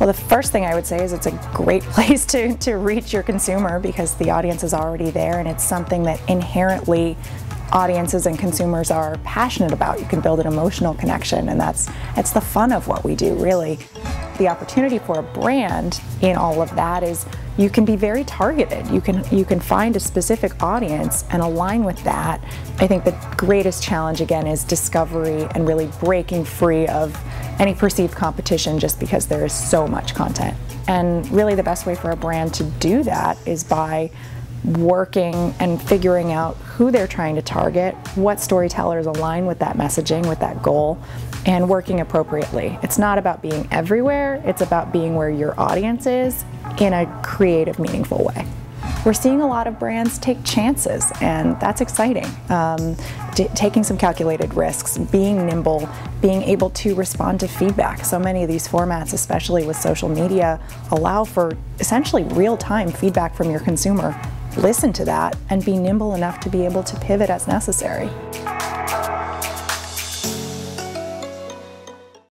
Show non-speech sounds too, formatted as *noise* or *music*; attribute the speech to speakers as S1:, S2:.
S1: Well, the first thing I would say is it's a great *laughs* place to, to reach your consumer because the audience is already there and it's something that inherently audiences and consumers are passionate about. You can build an emotional connection and that's, that's the fun of what we do, really. The opportunity for a brand in all of that is you can be very targeted. You can you can find a specific audience and align with that. I think the greatest challenge again is discovery and really breaking free of any perceived competition just because there is so much content. And really the best way for a brand to do that is by working and figuring out who they're trying to target, what storytellers align with that messaging, with that goal, and working appropriately. It's not about being everywhere, it's about being where your audience is in a creative, meaningful way. We're seeing a lot of brands take chances, and that's exciting. Um, taking some calculated risks, being nimble, being able to respond to feedback. So many of these formats, especially with social media, allow for essentially real time feedback from your consumer listen to that and be nimble enough to be able to pivot as necessary.